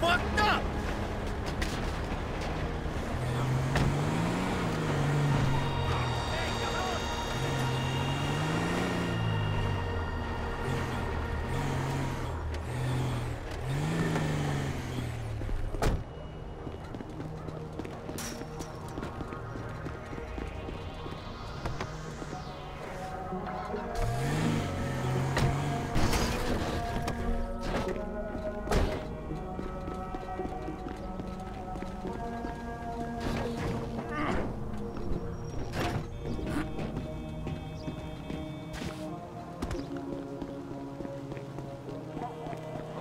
fucked up!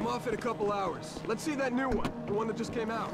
Off in a couple hours. Let's see that new one, the one that just came out.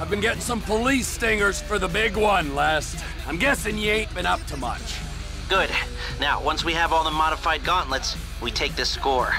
I've been getting some police stingers for the big one last. I'm guessing you ain't been up to much. Good. Now, once we have all the modified gauntlets, we take this score.